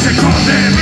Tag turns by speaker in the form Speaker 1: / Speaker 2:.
Speaker 1: It's call them.